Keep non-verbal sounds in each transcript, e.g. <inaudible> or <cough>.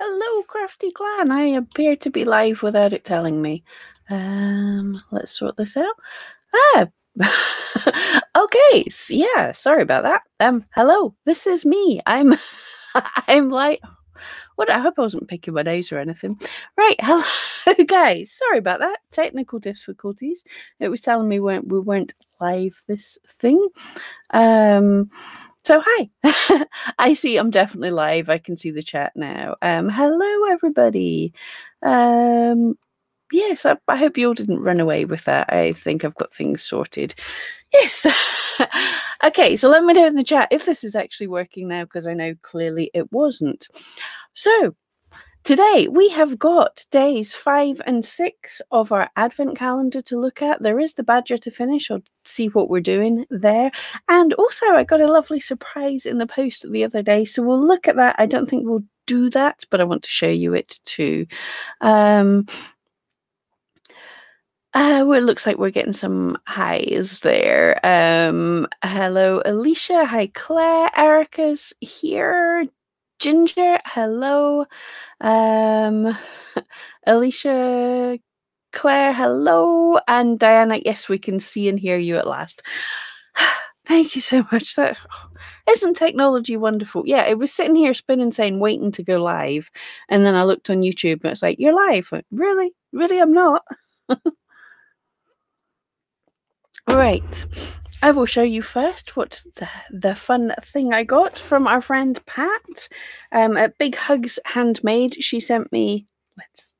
Hello, Crafty Clan. I appear to be live without it telling me. Um, let's sort this out. Ah, <laughs> okay. Yeah, sorry about that. Um, hello. This is me. I'm, <laughs> I'm like, what? I hope I wasn't picking my nose or anything. Right. Hello, <laughs> guys. Sorry about that. Technical difficulties. It was telling me we weren't, we weren't live this thing. Um. So hi, <laughs> I see I'm definitely live. I can see the chat now. Um, hello everybody. Um, yes, I, I hope you all didn't run away with that. I think I've got things sorted. Yes. <laughs> okay, so let me know in the chat if this is actually working now because I know clearly it wasn't. So Today, we have got days five and six of our advent calendar to look at. There is the badger to finish, or see what we're doing there. And also, I got a lovely surprise in the post the other day. So we'll look at that. I don't think we'll do that, but I want to show you it too. Um, uh, well, it looks like we're getting some highs there. Um, hello, Alicia. Hi, Claire. Erica's here. Ginger, hello. Um, <laughs> Alicia, Claire, hello. And Diana, yes, we can see and hear you at last. <sighs> Thank you so much. That <sighs> isn't technology wonderful. Yeah, it was sitting here spinning saying waiting to go live. And then I looked on YouTube and it's like, You're live. Really? Really, I'm not. All <laughs> right. I will show you first what the, the fun thing I got from our friend Pat um, at Big Hugs Handmade. She sent me, let's,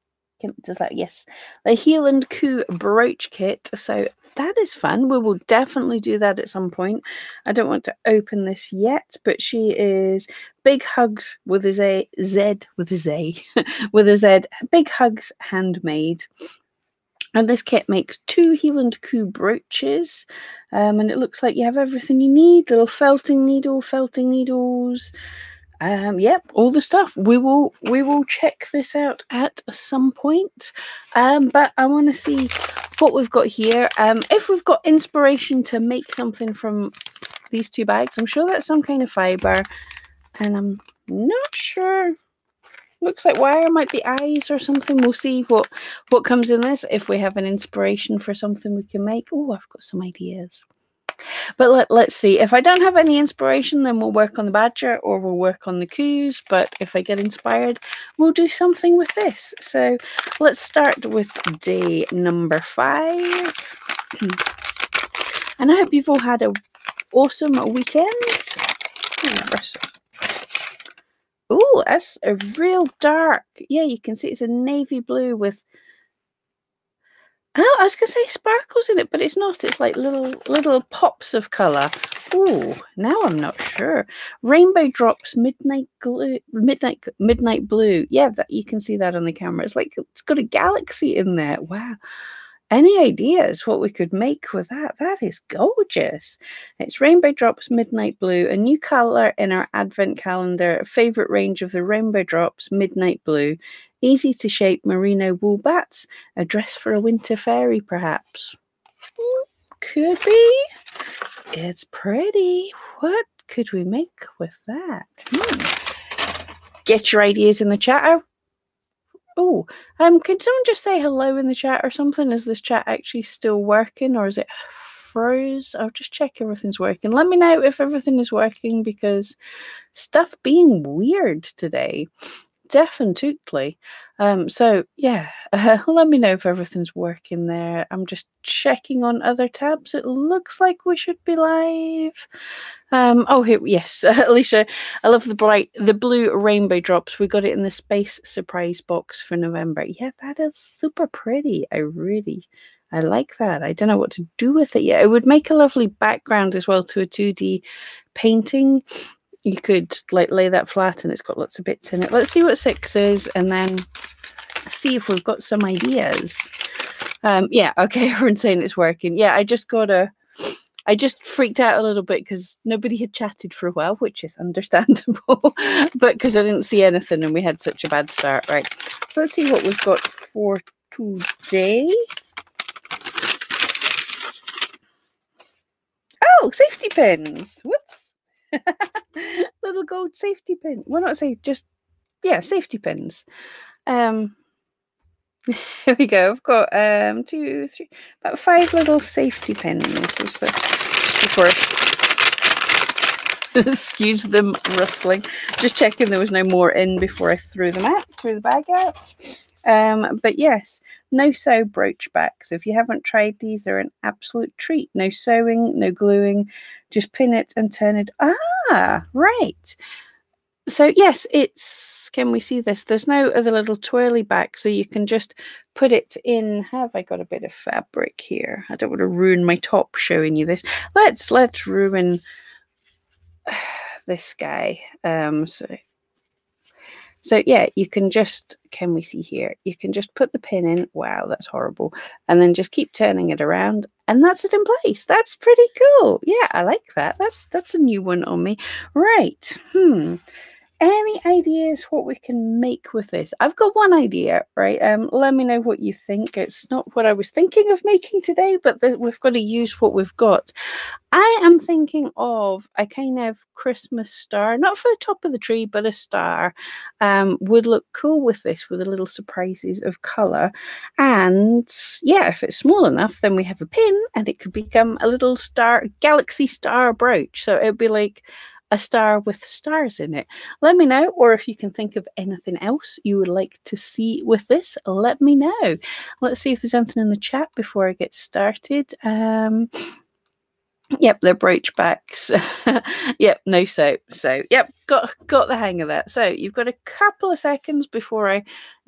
does that, yes, the Heel and Coo brooch kit. So that is fun. We will definitely do that at some point. I don't want to open this yet, but she is Big Hugs with a Z, Z with a Z, <laughs> with a Z, Big Hugs Handmade. And this kit makes two heel and coo brooches. Um, and it looks like you have everything you need. Little felting needle, felting needles. Um, yep, all the stuff. We will we will check this out at some point. Um, but I want to see what we've got here. Um, if we've got inspiration to make something from these two bags, I'm sure that's some kind of fiber. And I'm not sure looks like wire might be eyes or something. We'll see what what comes in this. If we have an inspiration for something we can make oh i've got some ideas. But let, let's see. If i don't have any inspiration then we'll work on the badger or we'll work on the coos. But if i get inspired we'll do something with this. So let's start with day number five. <clears throat> And i hope you've all had a awesome weekend Oh, that's a real dark. Yeah, you can see it's a navy blue with. Oh, I was gonna say sparkles in it, but it's not. It's like little little pops of color. Oh, now I'm not sure. Rainbow drops, midnight glue, midnight midnight blue. Yeah, that you can see that on the camera. It's like it's got a galaxy in there. Wow. Any ideas what we could make with that? That is gorgeous. It's Rainbow Drops Midnight Blue, a new colour in our advent calendar, a favourite range of the Rainbow Drops Midnight Blue. Easy to shape merino wool bats, a dress for a winter fairy, perhaps. Could be. It's pretty. What could we make with that? Hmm. Get your ideas in the chat. Oh, um, could someone just say hello in the chat or something? Is this chat actually still working or is it froze? I'll just check everything's working. Let me know if everything is working because stuff being weird today definitely. Um, so yeah, uh, <laughs> let me know if everything's working there. I'm just checking on other tabs. It looks like we should be live. Um, oh, here, yes, uh, <laughs> Alicia, I love the bright, the blue rainbow drops. We got it in the space surprise box for November. Yeah, that is super pretty. I really, I like that. I don't know what to do with it yet. It would make a lovely background as well to a 2D painting you could like lay that flat and it's got lots of bits in it. Let's see what six is and then see if we've got some ideas. Um, yeah, okay, <laughs> everyone's saying it's working. Yeah, I just got a, I just freaked out a little bit because nobody had chatted for a while, which is <laughs> understandable, but because I didn't see anything and we had such a bad start, right? So let's see what we've got for today. Oh, safety pins. Whoops. <laughs> Little gold safety pin. Well, not safe, just yeah, safety pins. Um, <laughs> here we go. I've got um, two, three, about five little safety pins. Before <laughs> excuse them rustling. Just checking there was no more in before I threw them out, threw the bag out. Um, but yes, no sew brooch backs. If you haven't tried these, they're an absolute treat. No sewing, no gluing, just pin it and turn it. Ah, right. So yes, it's, can we see this? There's no other little twirly back, so you can just put it in. Have I got a bit of fabric here? I don't want to ruin my top showing you this. Let's, let's ruin <sighs> this guy. Um, so so yeah, you can just, can we see here? You can just put the pin in. Wow, that's horrible. And then just keep turning it around and that's it in place. That's pretty cool. Yeah, I like that. That's that's a new one on me. Right. Hmm any ideas what we can make with this? I've got one idea, right? Um, let me know what you think. It's not what I was thinking of making today, but the, we've got to use what we've got. I am thinking of a kind of Christmas star, not for the top of the tree, but a star. Um, would look cool with this, with the little surprises of color. And yeah, if it's small enough, then we have a pin, and it could become a little star, galaxy star brooch. So it'd be like a star with stars in it. Let me know, or if you can think of anything else you would like to see with this, let me know. Let's see if there's anything in the chat before I get started. Um, Yep, they're brooch backs. <laughs> yep, no soap. So, yep, got got the hang of that. So, you've got a couple of seconds before I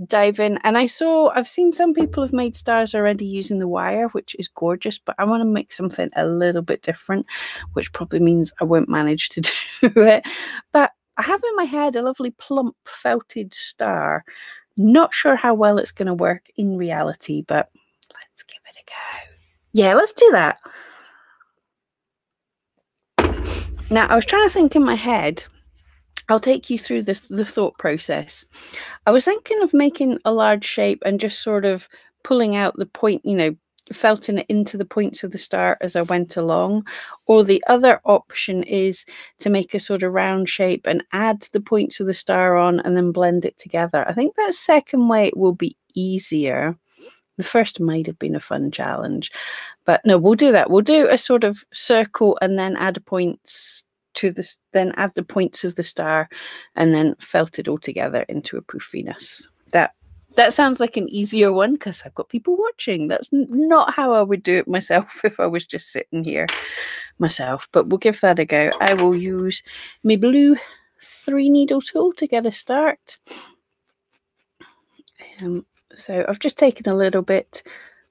dive in. And I saw I've seen some people have made stars already using the wire, which is gorgeous, but I want to make something a little bit different, which probably means I won't manage to <laughs> do it. But I have in my head a lovely plump felted star. Not sure how well it's going to work in reality, but let's give it a go. Yeah, let's do that. Now, I was trying to think in my head. I'll take you through the, the thought process. I was thinking of making a large shape and just sort of pulling out the point, you know, felting it into the points of the star as I went along. Or the other option is to make a sort of round shape and add the points of the star on and then blend it together. I think that second way will be easier. The first might have been a fun challenge, but no, we'll do that. We'll do a sort of circle and then add points to this, then add the points of the star, and then felt it all together into a poofiness. That that sounds like an easier one because I've got people watching. That's not how I would do it myself <laughs> if I was just sitting here myself. But we'll give that a go. I will use my blue three needle tool to get a start. Um, so I've just taken a little bit.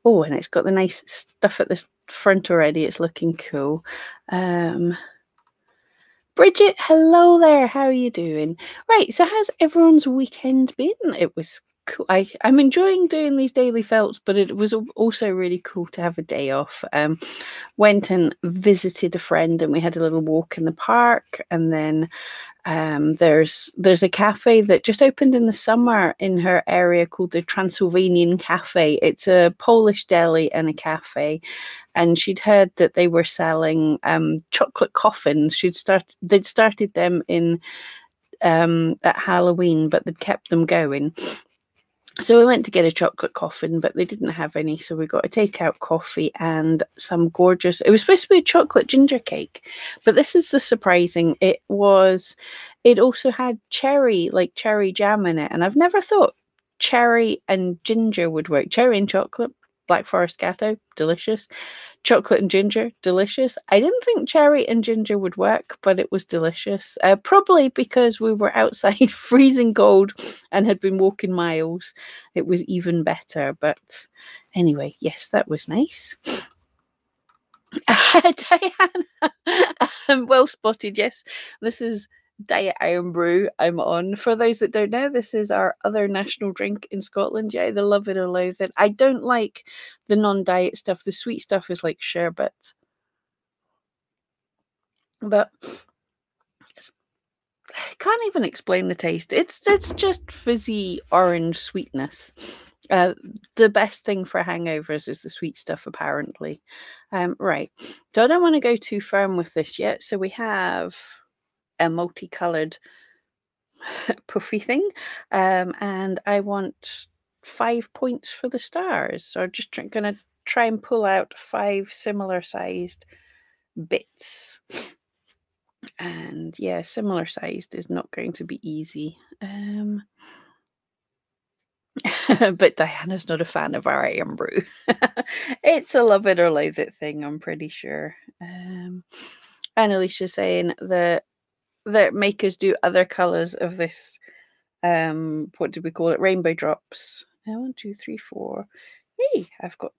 Oh, and it's got the nice stuff at the front already. It's looking cool. Um, Bridget, hello there. How are you doing? Right. So, how's everyone's weekend been? It was I, I'm enjoying doing these daily felts, but it was also really cool to have a day off. Um, went and visited a friend, and we had a little walk in the park, and then um, there's there's a cafe that just opened in the summer in her area called the Transylvanian Cafe. It's a Polish deli and a cafe, and she'd heard that they were selling um, chocolate coffins. She'd start they'd started them in um, at Halloween, but they'd kept them going. So we went to get a chocolate coffin, but they didn't have any. So we got a takeout coffee and some gorgeous. It was supposed to be a chocolate ginger cake, but this is the surprising. It was. It also had cherry, like cherry jam in it, and I've never thought cherry and ginger would work. Cherry and chocolate, Black Forest Gateau, delicious. Chocolate and ginger, delicious. I didn't think cherry and ginger would work, but it was delicious. Uh, probably because we were outside <laughs> freezing cold and had been walking miles. It was even better. But anyway, yes, that was nice. <laughs> Diana, <laughs> well spotted. Yes, this is Diet Irn-Bru I'm on. For those that don't know, this is our other national drink in Scotland. Yeah, they love it or loathe it. I don't like the non-diet stuff. The sweet stuff is like sherbet. But I can't even explain the taste. It's it's just fizzy orange sweetness. Uh, the best thing for hangovers is the sweet stuff, apparently. Um, right. So I don't want to go too firm with this yet. So we have a multicolored <laughs> puffy thing. Um, and I want five points for the stars. So I'm just going to try and pull out five similar sized bits. And yeah, similar sized is not going to be easy. Um, <laughs> but Diana's not a fan of our Irn-Bru. <laughs> it's a love it or loathe it thing, I'm pretty sure. Um, and Alicia's saying that that makers do other colours of this. Um, what do we call it? Rainbow drops. Uh, one, two, three, four. Hey, I've got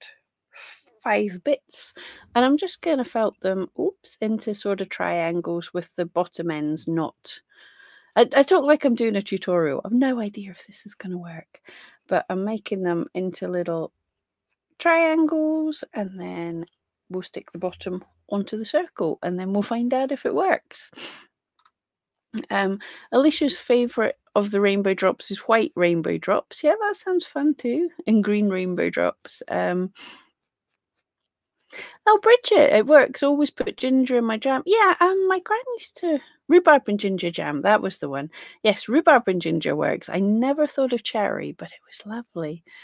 five bits, and I'm just going to felt them. Oops, into sort of triangles with the bottom ends not. I, I talk like I'm doing a tutorial. I've no idea if this is going to work, but I'm making them into little triangles, and then we'll stick the bottom onto the circle, and then we'll find out if it works. Um, Alicia's favourite of the rainbow drops is white rainbow drops. Yeah, that sounds fun too. And green rainbow drops. Um, oh, Bridget, it works. Always put ginger in my jam. Yeah, um, my gran used to rhubarb and ginger jam. That was the one. Yes, rhubarb and ginger works. I never thought of cherry, but it was lovely. <laughs>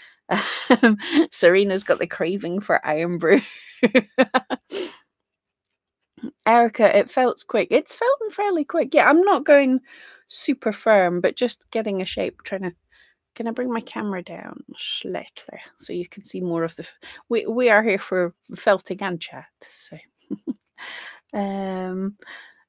Um, Serena's got the craving for Irn-Bru. <laughs> Erica, it felt quick. It's felt fairly quick. Yeah, I'm not going super firm, but just getting a shape, trying to. Can I bring my camera down slightly so you can see more of the? We we are here for felting and chat. So, <laughs> um,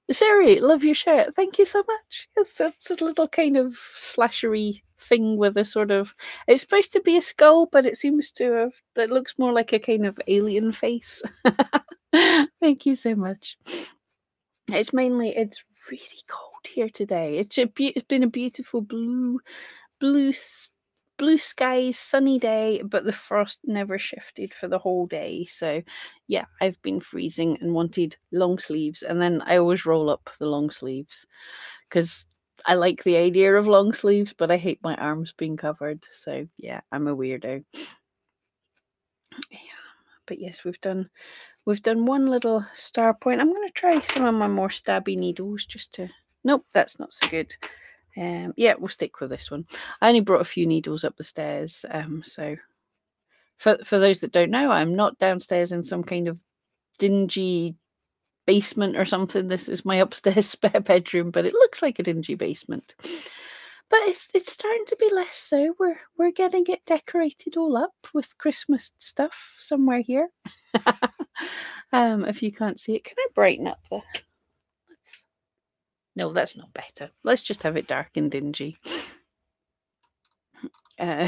Siri, love your shirt. Thank you so much. It's, it's a little kind of slashery thing with a sort of. It's supposed to be a skull, but it seems to have. That looks more like a kind of alien face. <laughs> <laughs> Thank you so much. It's mainly it's really cold here today. It's a be- it's been a beautiful blue blue blue skies, sunny day, but the frost never shifted for the whole day. So, yeah, I've been freezing and wanted long sleeves, and then I always roll up the long sleeves because I like the idea of long sleeves, but I hate my arms being covered. So, yeah, I'm a weirdo. <sniffs> Yeah, but yes, we've done We've done one little star point. I'm going to try some of my more stabby needles just to... Nope, that's not so good. Um, yeah, we'll stick with this one. I only brought a few needles up the stairs. Um, so for, for those that don't know, I'm not downstairs in some kind of dingy basement or something. This is my <laughs> upstairs spare bedroom, but it looks like a dingy basement. But it's it's starting to be less so. We're we're getting it decorated all up with Christmas stuff somewhere here. <laughs> um, if you can't see it, can I brighten up the? Let's... No, that's not better. Let's just have it dark and dingy. Uh,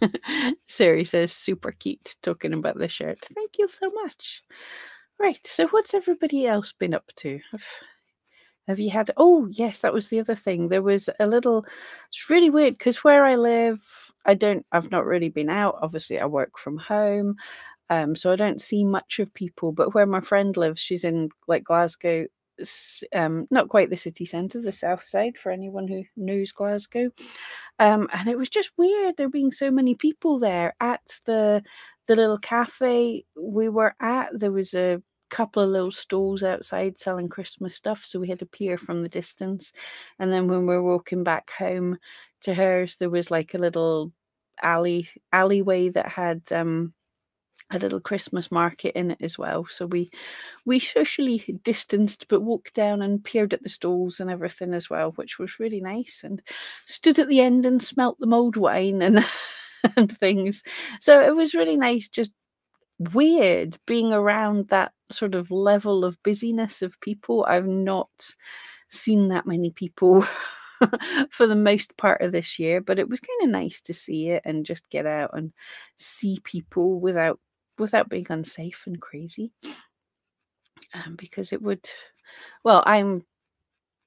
<laughs> Siri says super cute talking about the shirt. Thank you so much. Right, so what's everybody else been up to? Have, have you had? Oh, yes, that was the other thing. There was a little. It's really weird because where I live, I don't. I've not really been out. Obviously, I work from home. Um, so I don't see much of people. But where my friend lives, she's in like Glasgow, um, not quite the city centre, the south side for anyone who knows Glasgow. Um, and it was just weird there being so many people there at the the little cafe we were at. There was a couple of little stalls outside selling Christmas stuff, so we had to peer from the distance. And then when we were walking back home to hers, there was like a little alley alleyway that had um a little Christmas market in it as well. So we we socially distanced but walked down and peered at the stalls and everything as well, which was really nice. And stood at the end and smelt the mulled wine and <laughs> and things. So it was really nice, just weird being around that sort of level of busyness of people. I've not seen that many people <laughs> for the most part of this year, but it was kind of nice to see it and just get out and see people without without being unsafe and crazy. Um, because it would, well, I'm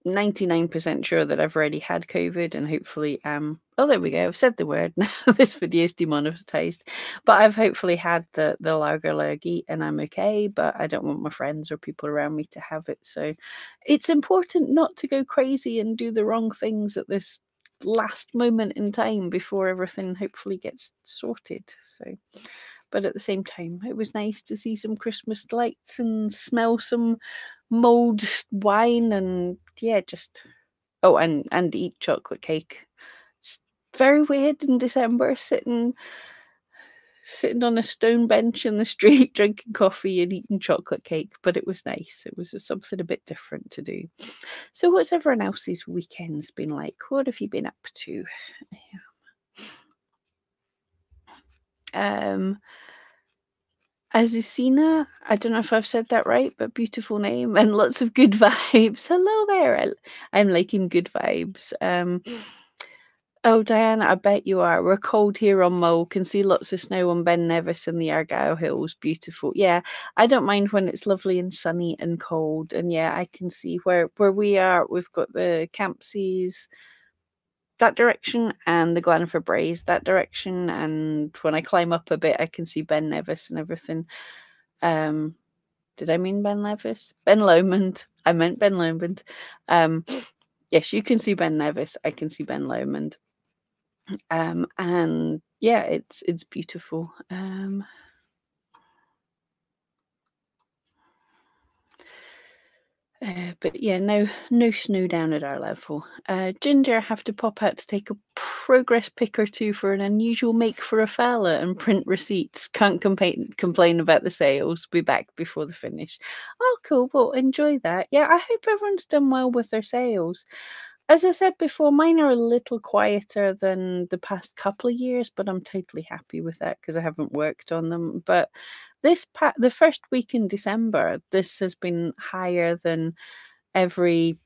99% sure that I've already had COVID and hopefully um oh there we go I've said the word <laughs> now this video is demonetized but I've hopefully had the the lager lurgy and I'm okay but I don't want my friends or people around me to have it so it's important not to go crazy and do the wrong things at this last moment in time before everything hopefully gets sorted so but at the same time, it was nice to see some Christmas lights and smell some mulled wine and yeah, just oh, and and eat chocolate cake. It's very weird in December sitting sitting on a stone bench in the street <laughs> drinking coffee and eating chocolate cake, but it was nice. It was something a bit different to do. So, what's everyone else's weekends been like? What have you been up to? Um, Azucena, I don't know if I've said that right, but beautiful name and lots of good <laughs> vibes. Hello there. I, am liking good vibes. Um, oh, Diana, I bet you are. We're cold here on Mull. Can see lots of snow on Ben Nevis and the Argyll Hills. Beautiful. Yeah, I don't mind when it's lovely and sunny and cold. And yeah, I can see where where we are. We've got the Campsies that direction and the Gleniffer Braes that direction. And when I climb up a bit, I can see Ben Nevis and everything. Um, did I mean Ben Nevis? Ben Lomond. I meant Ben Lomond. Um, yes, you can see Ben Nevis. I can see Ben Lomond. Um, and yeah, it's it's beautiful. Um, Uh, but yeah, no no snow down at our level. Uh, Ginger have to pop out to take a progress pick or two for an unusual make for a fella and print receipts. Can't complain complain about the sales. Be back before the finish. Oh, cool. Well, enjoy that. Yeah, I hope everyone's done well with their sales. As I said before, mine are a little quieter than the past couple of years, but I'm totally happy with that because I haven't worked on them. But this pa- the first week in December, this has been higher than every.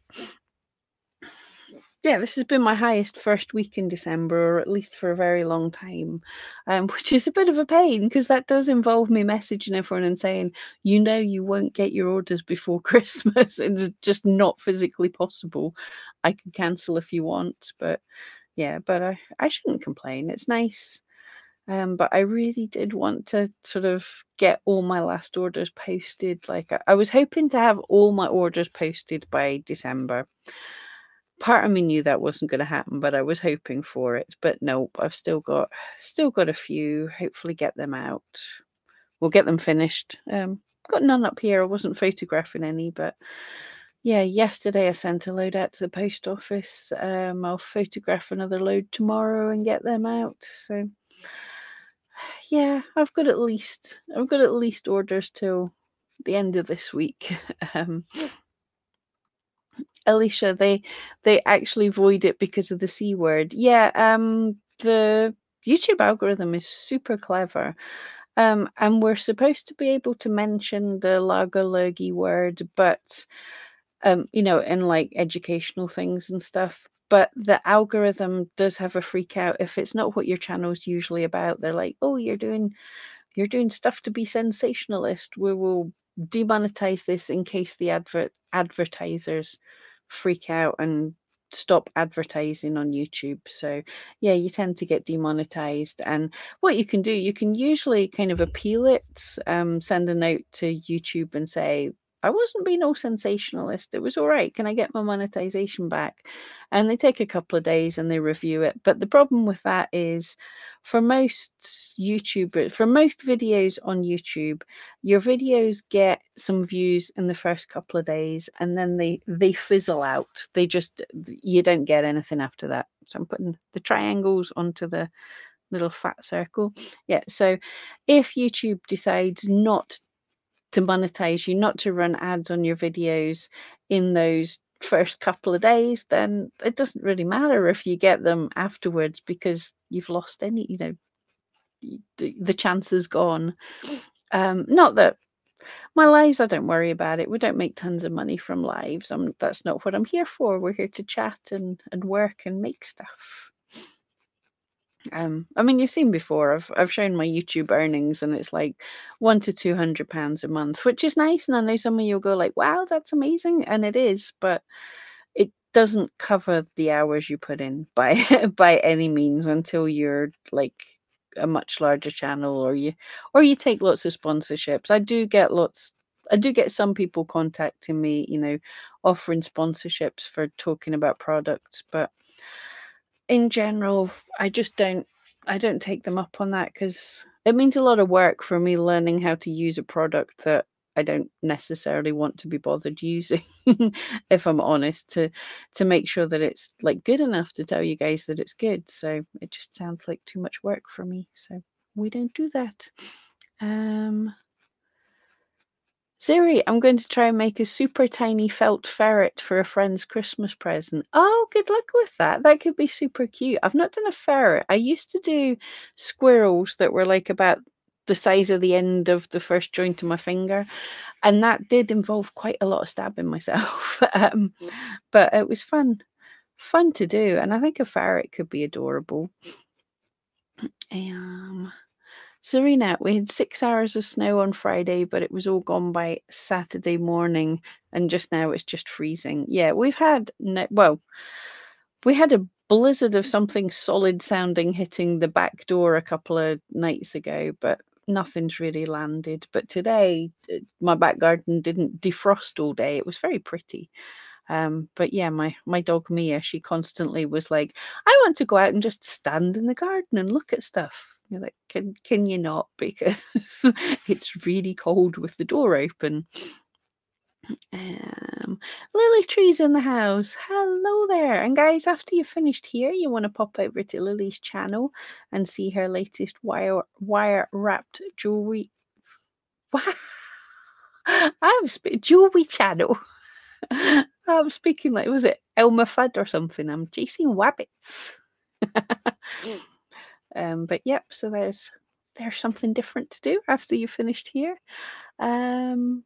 Yeah, this has been my highest first week in December, or at least for a very long time, um, <laughs> which is a bit of a pain because that does involve me messaging everyone and saying, you know, you won't get your orders before <laughs> Christmas. it's just not physically possible. I can cancel if you want, but yeah, but I, I shouldn't complain. It's nice um, but I really did want to sort of get all my last orders posted. Like I, I was hoping to have all my orders posted by December. Part of me knew that wasn't going to happen, but I was hoping for it. But nope, I've still got still got a few. Hopefully, get them out. We'll get them finished. Um, got none up here. I wasn't photographing any, but yeah, yesterday I sent a load out to the post office. Um, I'll photograph another load tomorrow and get them out. So <sighs> yeah, I've got at least I've got at least orders till the end of this week. <laughs> Um, Alicia, they they actually void it because of the c word. Yeah, um, the YouTube algorithm is super clever. Um, and we're supposed to be able to mention the Lagerlogi word, but um, you know, in like educational things and stuff but the algorithm does have a freak out if it's not what your channel is usually about they're like oh you're doing you're doing stuff to be sensationalist we will demonetize this in case the advert advertisers freak out and stop advertising on YouTube. So, yeah, you tend to get demonetized. And what you can do, you can usually kind of appeal it, um, send a note to YouTube and say, I wasn't being all sensationalist. It was all right. Can I get my monetization back? And they take a couple of days and they review it. But the problem with that is for most YouTubers, for most videos on YouTube, your videos get some views in the first couple of days and then they they fizzle out. They just you don't get anything after that. So I'm putting the triangles onto the little fat circle. Yeah, so if YouTube decides not to monetize you, not to run ads on your videos in those first couple of days, then it doesn't really matter if you get them afterwards because you've lost any, you know, the, the chance is gone. Um, not that my lives, I don't worry about it. We don't make tons of money from lives. I'm, that's not what I'm here for. We're here to chat and, and work and make stuff. Um, I mean, you've seen before. I've I've shown my YouTube earnings, and it's like one to two hundred pounds a month, which is nice. And I know some of you'll go like, "Wow, that's amazing," and it is, but it doesn't cover the hours you put in by <laughs> by any means until you're like a much larger channel, or you or you take lots of sponsorships. I do get lots. I do get some people contacting me, you know, offering sponsorships for talking about products, but in general, I just don't I don't take them up on that because it means a lot of work for me learning how to use a product that I don't necessarily want to be bothered <laughs> using, if I'm honest, to to make sure that it's like good enough to tell you guys that it's good. So it just sounds like too much work for me. So we don't do that. Um Siri, I'm going to try and make a super tiny felt ferret for a friend's Christmas present. Oh, good luck with that. That could be super cute. I've not done a ferret. I used to do squirrels that were like about the size of the end of the first joint of my finger. And that did involve quite a lot of stabbing myself. <laughs> um, but it was fun. Fun to do. And I think a ferret could be adorable. Um, Serena, we had six hours of snow on Friday, but it was all gone by Saturday morning, and just now it's just freezing. Yeah, we've had no, well, we had a blizzard of something solid sounding hitting the back door a couple of nights ago, but nothing's really landed. But today, my back garden didn't defrost all day. It was very pretty. Um, but yeah, my my dog Mia, she constantly was like, "I want to go out and just stand in the garden and look at stuff." You're like, can can you not? <laughs> Because it's really cold with the door open. Um, Lily Tree's in the house. Hello there. And guys, after you've finished here, you want to pop over to Lily's channel and see her latest wire wire wrapped jewelry. Wow. <laughs> I'm sp- jewelry channel. <laughs> I'm speaking like was it Elmer Fudd or something? I'm chasing wabbits. Um, but yep, so there's there's something different to do after you've finished here. Um,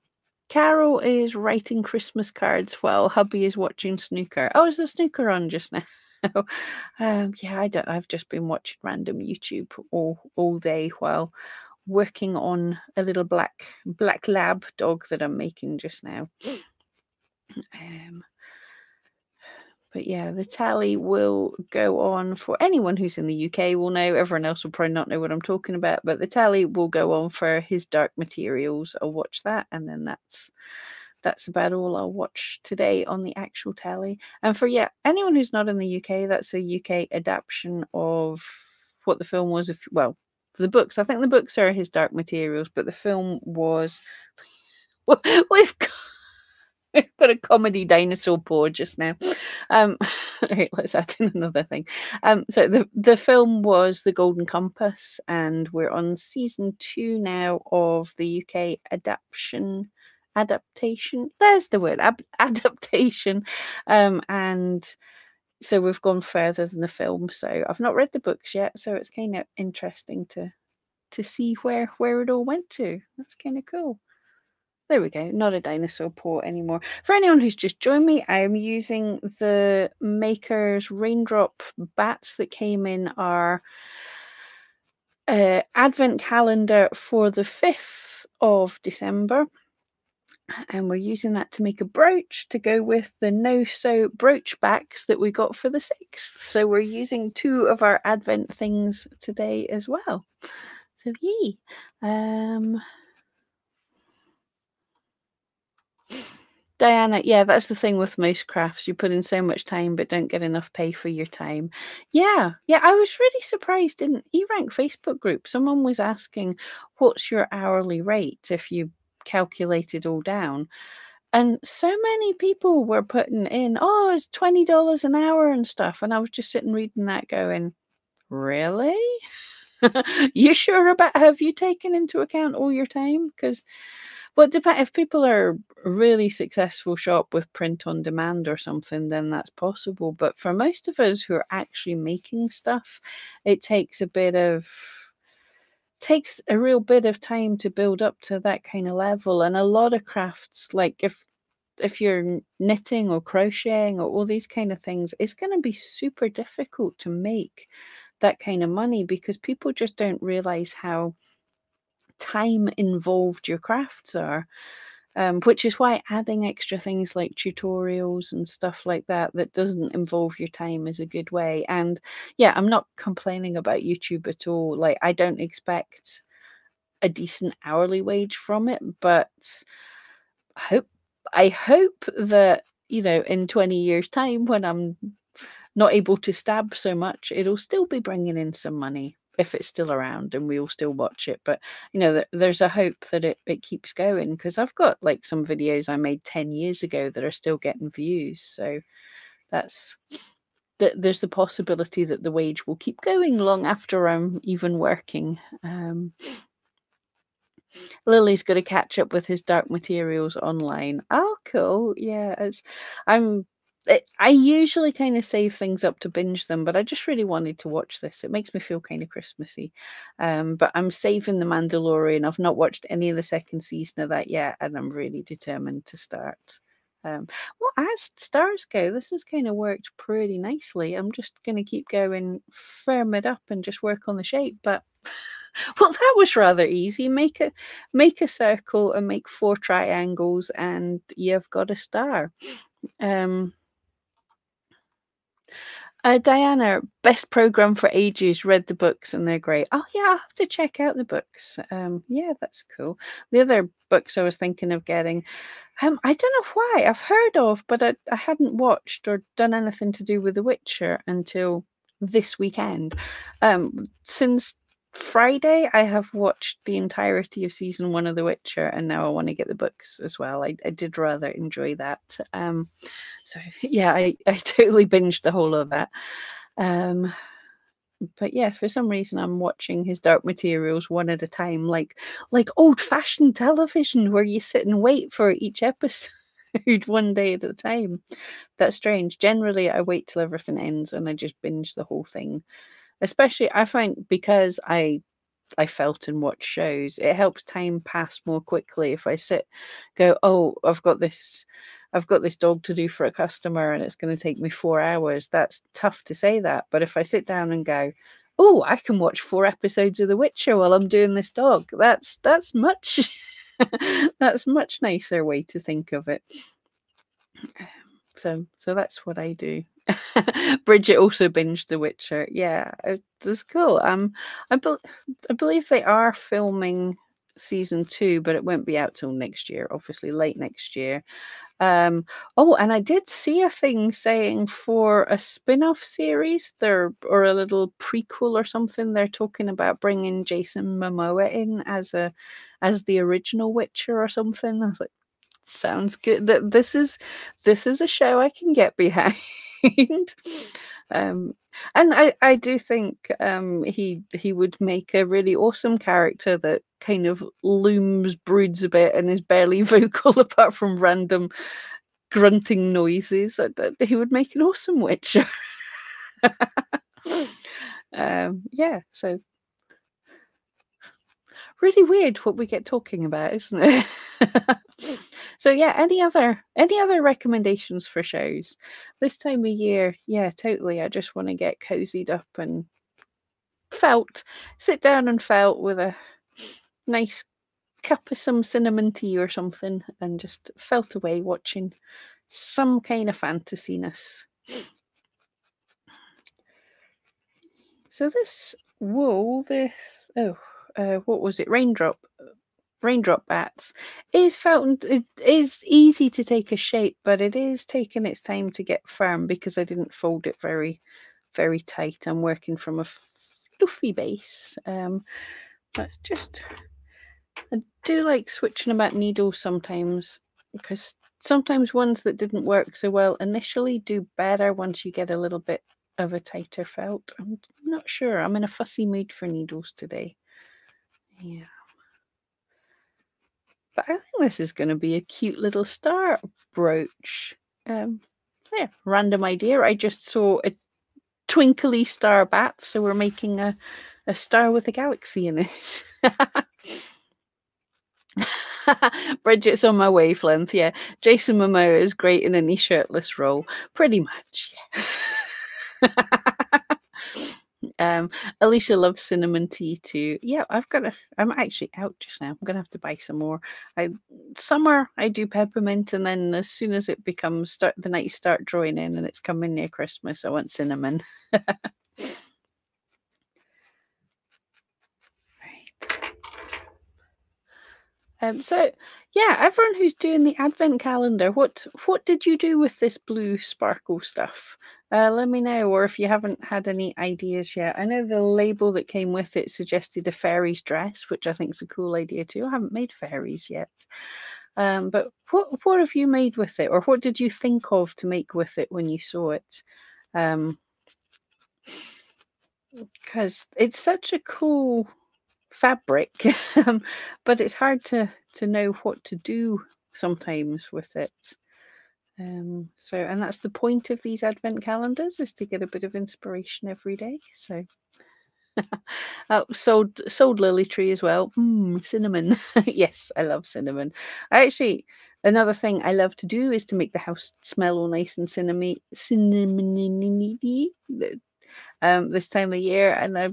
Carol is writing Christmas cards while hubby is watching snooker. Oh, is the snooker on just now? <laughs> um, yeah, I don't. I've just been watching random YouTube all all day while working on a little black black lab dog that I'm making just now. Um, but yeah, the tally will go on for anyone who's in the UK will know. Everyone else will probably not know what I'm talking about, but the tally will go on for his Dark Materials. I'll watch that, and then that's that's about all I'll watch today on the actual tally. And for yeah, anyone who's not in the UK, that's a UK adaptation of what the film was. If well, for the books, I think the books are his Dark Materials, but the film was. <laughs> We've got <laughs> got a comedy dinosaur paw just now. Um, <laughs> right, let's add in another thing. Um, so the the film was The Golden Compass, and we're on season two now of the UK adaptation. Adaptation. There's the word. Ab- <laughs> adaptation. Um, and so we've gone further than the film. So I've not read the books yet. So it's kind of interesting to to see where where it all went to. That's kind of cool. There we go. Not a dinosaur port anymore. For anyone who's just joined me, I am using the Maker's Raindrop bats that came in our uh, advent calendar for the 5th of December. And we're using that to make a brooch to go with the no sew brooch backs that we got for the 6th. So we're using two of our advent things today as well. So, yay. Um, Diana, yeah, that's the thing with most crafts. You put in so much time but don't get enough pay for your time. Yeah, yeah, I was really surprised in E Rank Facebook group. Someone was asking, what's your hourly rate if you calculate it all down? And so many people were putting in, oh, it's $20 an hour and stuff. And I was just sitting reading that going, really? <laughs> you sure about have you taken into account all your time? Because well, it. If people are really successful shop with print on demand or something, then that's possible. But for most of us who are actually making stuff, it takes a bit of takes a real bit of time to build up to that kind of level. And a lot of crafts, like if if you're knitting or crocheting or all these kind of things, it's going to be super difficult to make that kind of money because people just don't realize how time involved your crafts are. Um, which is why adding extra things like tutorials and stuff like that that doesn't involve your time is a good way. And yeah, I'm not complaining about YouTube at all. Like, I don't expect a decent hourly wage from it, but hope I hope that you know in 20 years time when I'm not able to stab so much it'll still be bringing in some money if it's still around and we will still watch it. But you know, there's a hope that it, it keeps going because I've got like some videos I made 10 years ago that are still getting views. So that's th- there's the possibility that the wage will keep going long after I'm even working. Um, Lily's going to catch up with his Dark Materials online. Oh, cool. Yeah, I'm I usually kind of save things up to binge them, but I just really wanted to watch this. It makes me feel kind of Christmassy. Um, but I'm saving The Mandalorian. I've not watched any of the second season of that yet, and I'm really determined to start. Um, well, as stars go, this has kind of worked pretty nicely. I'm just going to keep going, firm it up, and just work on the shape. But <laughs> well, that was rather easy. Make a make a circle and make four triangles, and you've got a star. Um, uh, Diana, best program for ages. Read the books and they're great. Oh yeah, I have to check out the books. Um, yeah, that's cool. The other books I was thinking of getting, um, I don't know why I've heard of, but I, I hadn't watched or done anything to do with The Witcher until this weekend. Um, since Friday, I have watched the entirety of season one of The Witcher, and now I want to get the books as well. I, I did rather enjoy that. Um, so <laughs> yeah, I, <laughs> I totally binged the whole of that. Um, but yeah, for some reason I'm watching his Dark Materials one at a time, like like old fashioned television where you sit and wait for each episode <laughs> one day at a time. That's strange. Generally, I wait till everything ends and I just binge the whole thing especially I find because I I felt and watch shows, it helps time pass more quickly if I sit go, oh, I've got this I've got this dog to do for a customer and it's going to take me 4 hours. That's tough to say that, but if I sit down and go, oh, I can watch four episodes of The Witcher while I'm doing this dog. That's that's much <laughs> that's much nicer way to think of it. Um, so so that's what I do. <laughs> Bridget also binged The Witcher. Yeah, it, that's cool. Um, I, be- I believe they are filming season two, but it won't be out till next year, obviously late next year. Um, oh, and I did see a thing saying for a spin-off series, there or a little prequel or something. They're talking about bringing Jason Momoa in as a as the original Witcher or something. I was like, sounds good. That this is this is a show I can get behind. <laughs> um, and I, I do think um, he he would make a really awesome character that kind of looms, broods a bit, and is barely <laughs> vocal apart from random grunting noises. He would make an awesome Witcher. <laughs> um, yeah, so really weird what we get talking about, isn't it? <laughs> so yeah, any other any other recommendations for shows this time of year? Yeah, totally. I just want to get cozied up and felt, sit down and felt with a nice cup of some cinnamon tea or something, and just felt away watching some kind of fantasiness. So this wool, this oh uh, what was it? Raindrop, rainbow drop bats is felt it is easy to take a shape, but it is taking its time to get firm because I didn't fold it very, very tight. I'm working from a fluffy base, um, but just I do like switching about needles sometimes because sometimes ones that didn't work so well initially do better once you get a little bit of a tighter felt. I'm not sure. I'm in a fussy mood for needles today. Yeah. But I think this is going to be a cute little star brooch. Um, yeah, random idea. I just saw a twinkly star bat, so we're making a, a star with a galaxy in it. <laughs> Bridget's on my wavelength. Yeah, Jason Momoa is great in any shirtless role, pretty much. Yeah. <laughs> Um, Alicia loves cinnamon tea too. Yeah, I've got a. I'm actually out just now. I'm gonna have to buy some more. I summer I do peppermint, and then as soon as it becomes start the nights start drawing in, and it's coming near Christmas, I want cinnamon. <laughs> right. Um, so yeah, everyone who's doing the advent calendar, what what did you do with this blue sparkle stuff? Uh, let me know, or if you haven't had any ideas yet. I know the label that came with it suggested a fairy's dress, which I think is a cool idea too. I haven't made fairies yet. Um, but what what have you made with it, or what did you think of to make with it when you saw it? Um, because it's such a cool fabric, <laughs> um, but it's hard to to know what to do sometimes with it. Um, so, and that's the point of these advent calendars is to get a bit of inspiration every day. So, <laughs> oh, sold sold lily tree as well. Mm, cinnamon. <laughs> yes, I love cinnamon. I actually another thing I love to do is to make the house smell all nice and cinnamon cinnamony um, this time of year. And I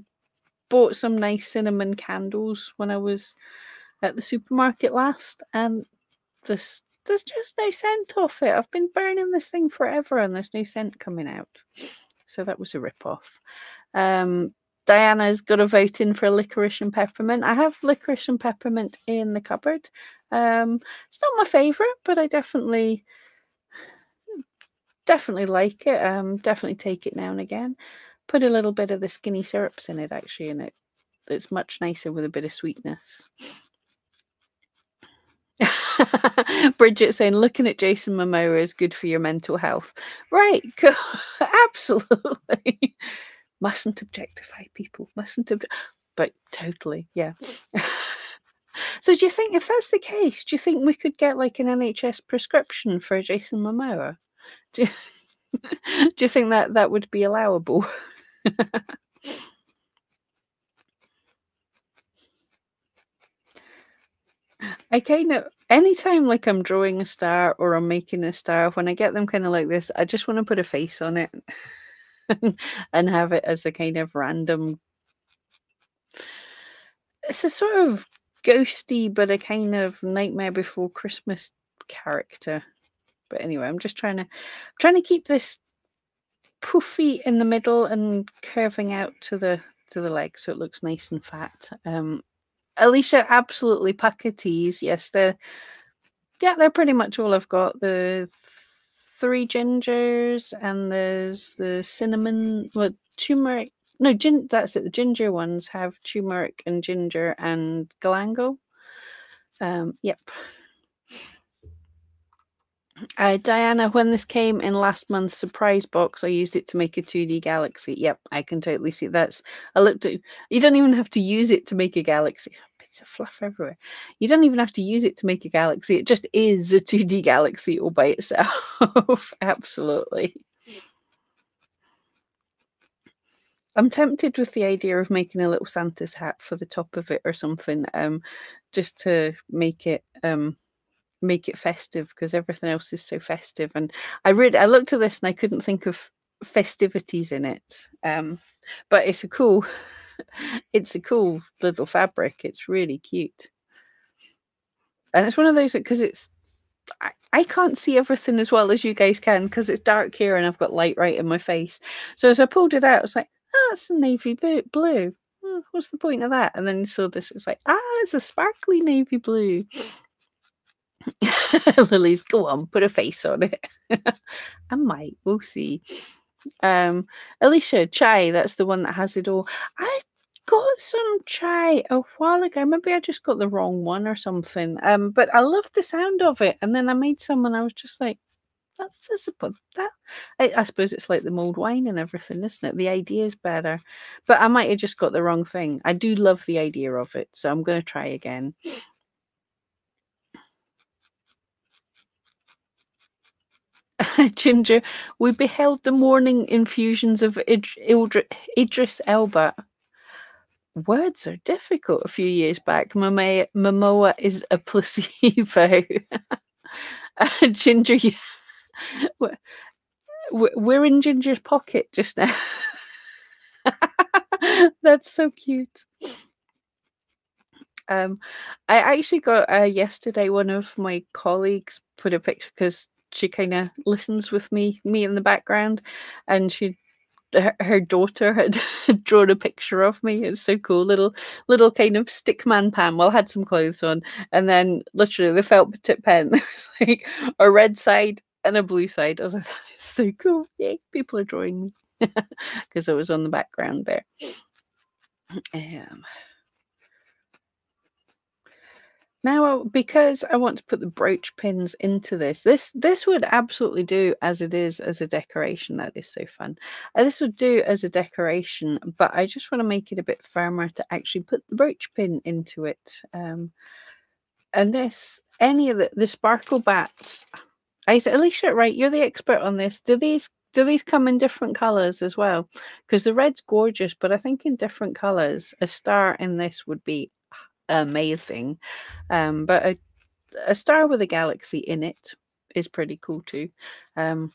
bought some nice cinnamon candles when I was at the supermarket last, and this there's just no scent off it. I've been burning this thing forever, and there's no scent coming out. So that was a rip off. Um, Diana's got a vote in for licorice and peppermint. I have licorice and peppermint in the cupboard. Um, it's not my favourite, but I definitely definitely like it. Um, definitely take it now and again. Put a little bit of the skinny syrups in it actually, and it it's much nicer with a bit of sweetness. <laughs> Bridget saying looking at Jason Momoa is good for your mental health. Right, <laughs> absolutely. Mustn't objectify people. Mustn't object, but totally, yeah. <laughs> so, do you think if that's the case, do you think we could get like an NHS prescription for Jason Momoa? Do you, do you think that that would be allowable? I kind of anytime like I'm drawing a star or I'm making a star, when I get them kind of like this, I just want to put a face on it <laughs> and have it as a kind of random. It's a sort of ghosty, but a kind of Nightmare Before Christmas character. But anyway, I'm just trying to I'm trying to keep this poofy in the middle and curving out to the to the leg so it looks nice and fat. Um, Alicia, absolutely Pukka teas. Yes, they're yeah, they're pretty much all I've got. The three gingers and there's the cinnamon, well, turmeric. No, gin. That's it. The ginger ones have turmeric and ginger and galangal. Um, yep. Uh, Diana, when this came in last month's surprise box, I used it to make a 2D galaxy. Yep, I can totally see that's. I looked at. You don't even have to use it to make a galaxy. <gasps> Bits of fluff everywhere. You don't even have to use it to make a galaxy. It just is a 2D <laughs> galaxy all by itself. <laughs> Absolutely. I'm tempted with the idea of making a little Santa's hat for the top of it or something, um, just to make it um make it festive because everything else is so festive. And I read, I looked at this and I couldn't think of festivities in it. Um, but it's a cool, <laughs> it's a cool little fabric. It's really cute, and it's one of those because it's. I, I can't see everything as well as you guys can because it's dark here and I've got light right in my face. So as I pulled it out, I was like, oh, that's a navy blue. Oh, what's the point of that? And then you saw this, it's like, ah, it's a sparkly navy blue. <laughs> Lily's, go on, put a face on it. <laughs> I might, we'll see. Um, Alicia, chai, that's the one that has it all. I got some chai a while ago. Maybe I just got the wrong one or something. Um, but I love the sound of it. And then I made some and I was just like, that's, that's a, that. I, I suppose it's like the mulled wine and everything, isn't it? The idea is better. But I might have just got the wrong thing. I do love the idea of it. So I'm going to try again. <laughs> Ginger, we beheld the morning infusions of Id- Idris Elba. Words are difficult a few years back. Momoa, Momoa is a placebo. <laughs> Ginger, <laughs> we're in Ginger's pocket just now. That's so cute. Um, I actually got uh, yesterday. One of my colleagues put a picture because she kind of listens with me me in the background and she her, her daughter had <laughs> drawn a picture of me. It's so cool, little little kind of stick man Pam. Well, I had some clothes on, and then literally the felt tip pen. <laughs> There was like a red side and a blue side. I was like, that is so cool! Yay, people are drawing me <laughs> because it was on the background there. Um, now, because I want to put the brooch pins into this, this this would absolutely do as it is as a decoration. That is so fun. Uh, this would do as a decoration, but I just want to make it a bit firmer to actually put the brooch pin into it. Um, and this, any of the, the sparkle bats, I said, Alicia, right, you're the expert on this. Do these do these come in different colors as well? Because the red's gorgeous, but I think in different colors, a star in this would be amazing. Um, but a, a star with a galaxy in it is pretty cool too. Um,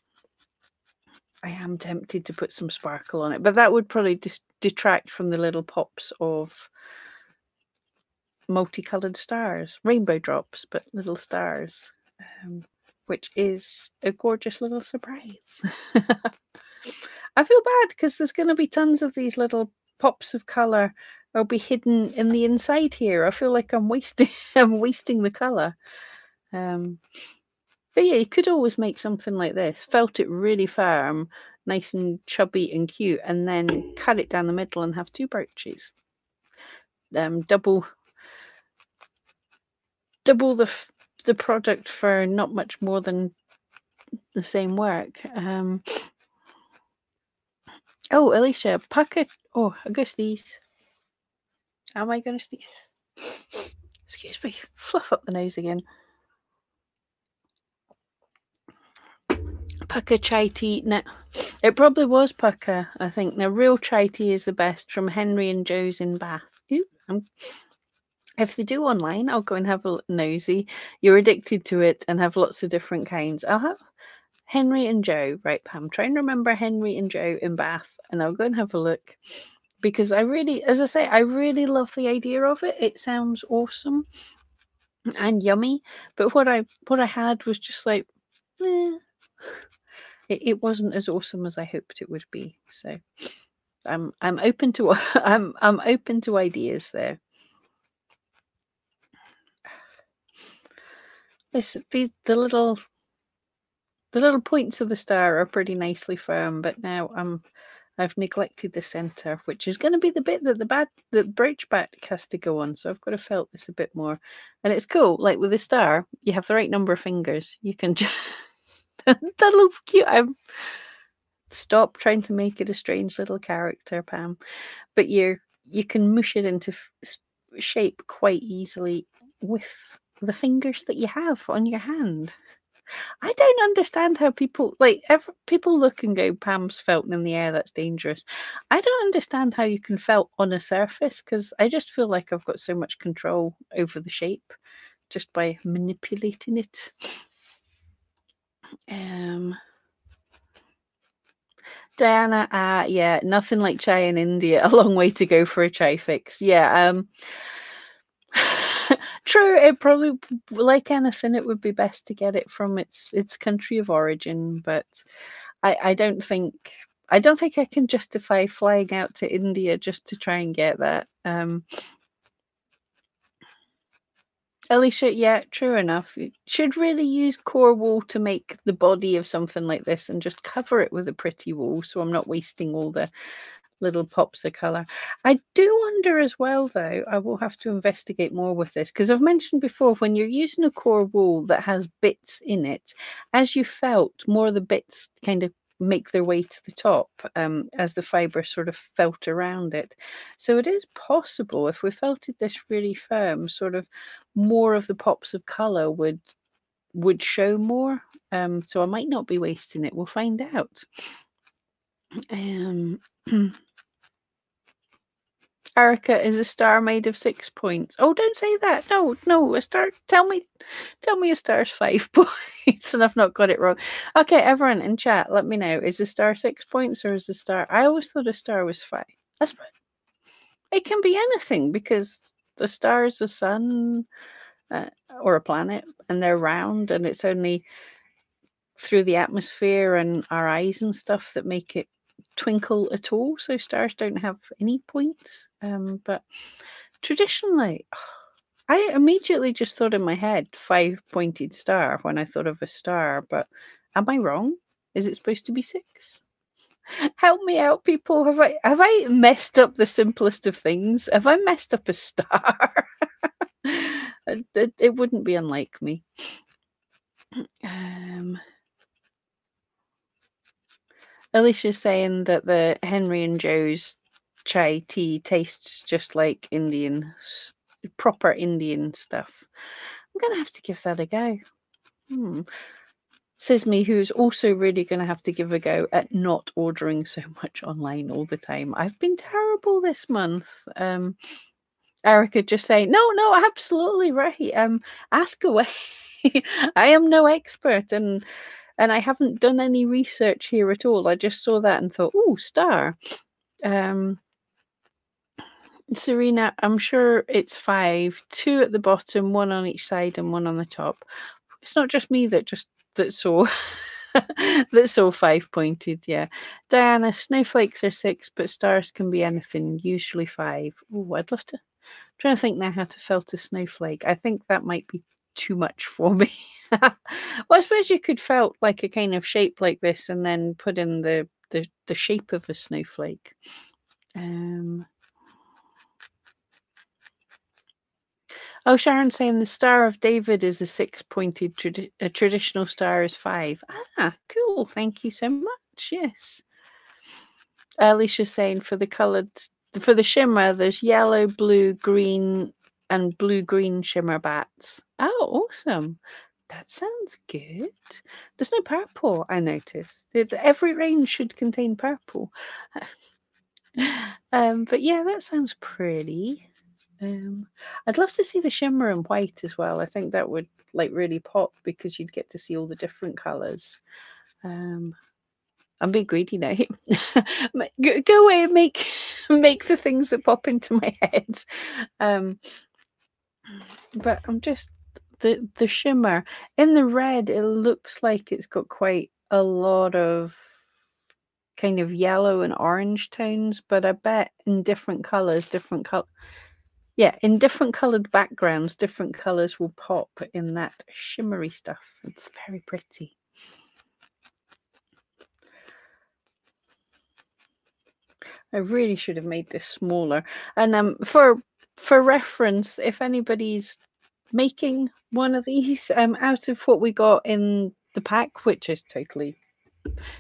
I am tempted to put some sparkle on it, but that would probably dis- detract from the little pops of multicolored stars, rainbow drops, but little stars, um, which is a gorgeous little surprise. <laughs> I feel bad because there's going to be tons of these little pops of color I'll be hidden in the inside here. I feel like I'm wasting <laughs> I'm wasting the colour. Um, but yeah, you could always make something like this. Felt it really firm, nice and chubby and cute, and then cut it down the middle and have two brooches. Um, double double the the product for not much more than the same work. Um, oh, Alicia, packet. Oh, I guess these. Am I going to sneeze? Excuse me. <laughs> Fluff up the nose again. Pukka chai tea. Now, it probably was Pukka, I think. Now, real chai tea is the best from Henry and Joe's in Bath. Ooh, I'm, if they do online, I'll go and have a nosy. You're addicted to it and have lots of different kinds. I'll have Henry and Joe, right, Pam? Try and remember Henry and Joe in Bath, and I'll go and have a look because I really, as I say, I really love the idea of it. It sounds awesome and yummy. But what I what I had was just like, eh. <laughs> it, it wasn't as awesome as I hoped it would be. So I'm I'm open to <laughs> I'm I'm open to ideas there. <sighs> This the the little the little points of the star are pretty nicely firm, but now I'm I've neglected the center, which is going to be the bit that the bad the brooch back has to go on. So I've got to felt this a bit more, and it's cool. Like with the star, you have the right number of fingers. You can just <laughs> that looks cute. I'm stop trying to make it a strange little character, Pam. But you you can mush it into shape quite easily with the fingers that you have on your hand. I don't understand how people like ever, people look and go, Pam's felting in the air, that's dangerous. I don't understand how you can felt on a surface because I just feel like I've got so much control over the shape just by manipulating it. Um Diana, uh yeah, nothing like chai in India. <laughs> A long way to go for a chai fix. Yeah, um <sighs> True, it probably like anything, it would be best to get it from its its country of origin, but I I don't think I don't think I can justify flying out to India just to try and get that. Um, Alicia, yeah, true enough. You should really use core wool to make the body of something like this and just cover it with a pretty wool so I'm not wasting all the little pops of colour. I do wonder as well, though, I will have to investigate more with this because I've mentioned before when you're using a core wool that has bits in it, as you felt, more of the bits kind of make their way to the top um, as the fibre sort of felt around it. So it is possible if we felted this really firm, sort of more of the pops of colour would would show more. Um, so I might not be wasting it. We'll find out. Um, <clears throat> Erica is a star made of six points. Oh, don't say that. No, no, a star. Tell me, tell me a star's five <laughs> points, and I've not got it wrong. Okay, everyone in chat, let me know. Is a star six points or is a star? I always thought a star was five. That's it can be anything because the star is the sun uh, or a planet, and they're round, and it's only through the atmosphere and our eyes and stuff that make it twinkle at all, so stars don't have any points. Um, but traditionally, <sighs> I immediately just thought in my head five pointed star when I thought of a star, but am I wrong? Is it supposed to be six? <laughs> Help me out, people. Have I have I messed up the simplest of things? Have I messed up a star? <laughs> it, it, wouldn't be unlike me. <sniffs> Um, Alicia's saying that the Henry and Joe's chai tea tastes just like Indian, proper Indian stuff. I'm going to have to give that a go. Hmm. Says me, who's also really going to have to give a go at not ordering so much online all the time. I've been terrible this month. Um, Erica just saying, no, no, absolutely right. Um, ask away. <laughs> I am no expert, and and I haven't done any research here at all. I just saw that and thought, oh, star. Um, Serena, I'm sure it's five, two at the bottom, one on each side, and one on the top. It's not just me that just that saw <laughs> that saw five pointed. Yeah, Diana, snowflakes are six, but stars can be anything. Usually five. Oh, I'd love to. I'm trying to think now how to felt a snowflake. I think that might be too much for me. <laughs> well, I suppose you could felt like a kind of shape like this and then put in the the, the shape of a snowflake. Um, oh, Sharon saying the Star of David is a six pointed, tradi- a traditional star is five. Ah, cool. Thank you so much. Yes. Alicia saying for the coloured, for the shimmer, there's yellow, blue, green, and blue green shimmer bats. Oh, awesome. That sounds good. There's no purple, I noticed. It's, every range should contain purple. <laughs> um, but yeah, that sounds pretty. Um, I'd love to see the shimmer in white as well. I think that would like really pop because you'd get to see all the different colors. Um, I'm being greedy now. <laughs> go, go, away and make <laughs> make the things that pop into my head. Um, but I'm just the the shimmer in the red. It looks like it's got quite a lot of kind of yellow and orange tones, but I bet in different colors, different color. Yeah, in different colored backgrounds, different colors will pop in that shimmery stuff. It's very pretty. I really should have made this smaller. And um, for for reference, if anybody's making one of these <laughs> um, out of what we got in the pack, which is totally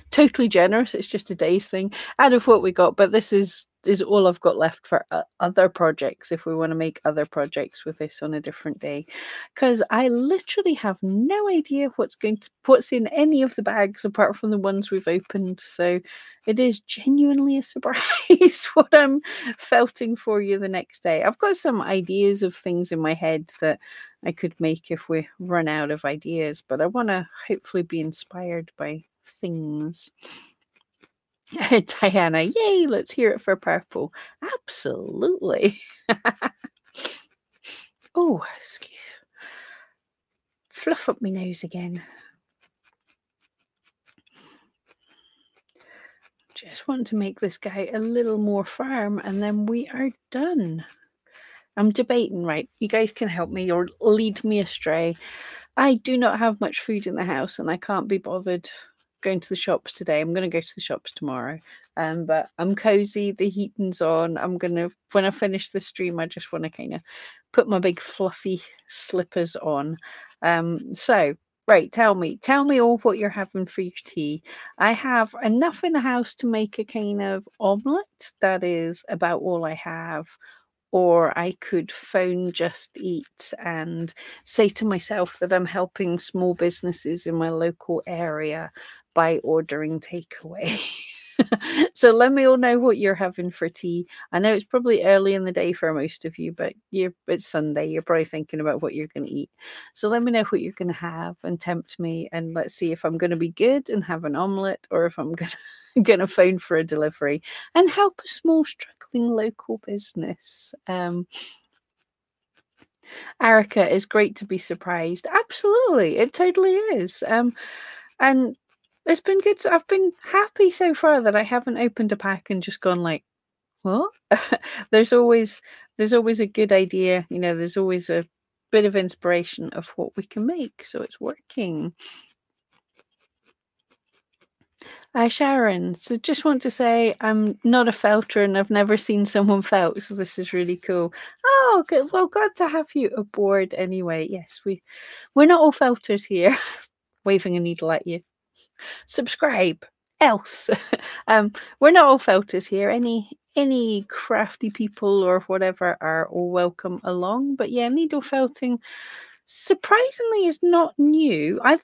totally generous. It's just a day's thing out of what we got, but this is is all I've got left for uh, other projects if we want to make other projects with this on a different day because I literally have no idea what's going to what's in any of the bags apart from the ones we've opened so it is genuinely a <laughs> surprise what I'm felting for you the next day I've got some ideas of things in my head that I could make if we run out of ideas but I want to hopefully be inspired by things. <laughs> Diana, yay, let's hear it for purple. Absolutely. <laughs> oh, excuse. Fluff up my nose again. Just want to make this guy a little more firm and then we are done. I'm debating, right? You guys can help me or lead me astray. I do not have much food in the house and I can't be bothered going to the shops today. I'm going to go to the shops tomorrow. Um, but I'm cozy. The heating's on. I'm gonna when I finish the stream, I just want to kind of put my big fluffy slippers on. Um, so right, tell me, tell me all what you're having for your tea. I have enough in the house to make a kind of omelette. That is about all I have or I could phone Just Eat and say to myself that I'm helping small businesses in my local area by ordering takeaway. <laughs> so let me all know what you're having for tea. I know it's probably early in the day for most of you, but you're it's Sunday. You're probably thinking about what you're going to eat. So let me know what you're going to have and tempt me, and let's see if I'm going to be good and have an omelette, or if I'm <laughs> going to phone for a delivery and help a small struggling local business. Um, Erica is great to be surprised. Absolutely, it totally is. Um, and it's been good. I've been happy so far that I haven't opened a pack and just gone like, what? <laughs> there's always there's always a good idea. You know, there's always a bit of inspiration of what we can make. So it's working. Uh, Sharon, so just want to say I'm not a felter and I've never seen someone <laughs> felt, so this is really cool. Oh, good. Well, glad to have you aboard anyway. Yes, we we're not all felters here. <laughs> Waving a needle at you. Subscribe. Else, <laughs> um, we're not all felters here. Any any crafty people or whatever are all welcome along. But yeah, needle felting surprisingly is not new. I've